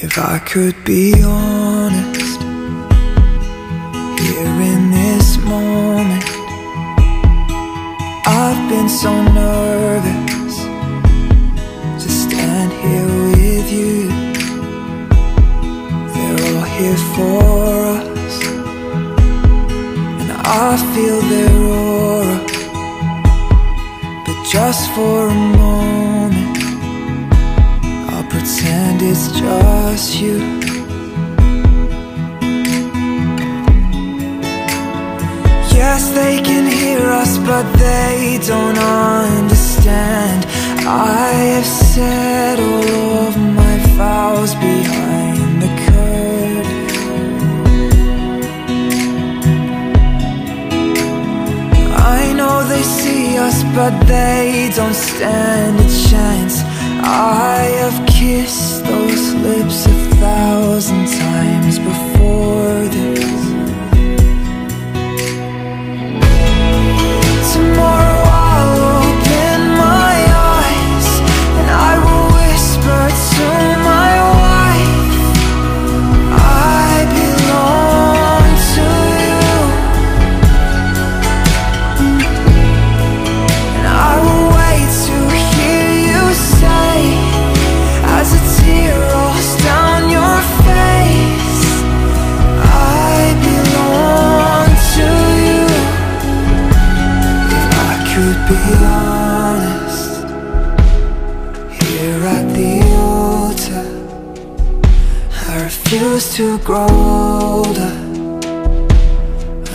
If I could be honest Here in this moment I've been so nervous To stand here with you. They're all here for us And I feel their aura. But just for a moment pretend it's just you. Yes, they can hear us, but they don't understand. I have said all of my vows behind the curtain. I know they see us, but they don't stand a chance I have kissed those lips a thousand times before this could be honest. Here at the altar I refuse to grow older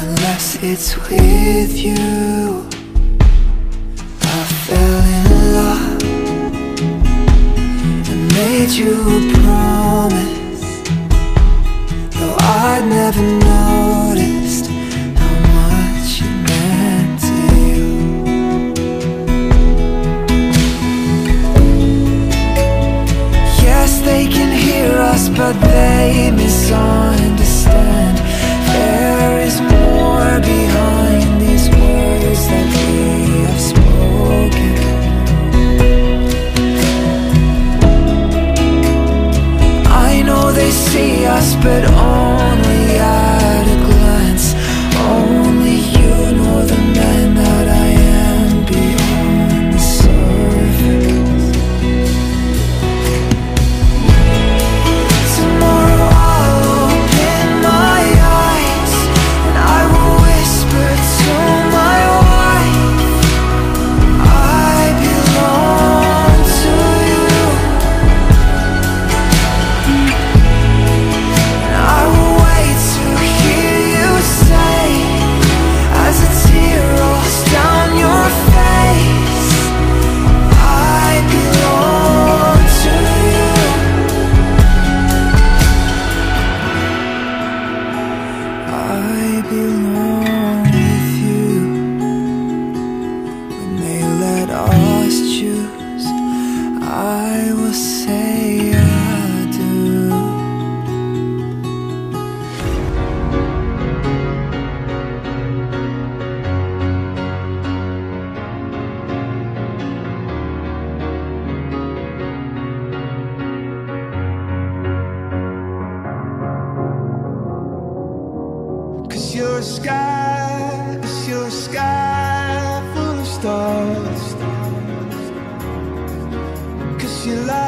Unless it's with you. I fell in love And made you a promise us, but they A sky, you're a sky full of stars. Cause you park.